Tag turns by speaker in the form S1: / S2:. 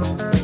S1: Bye.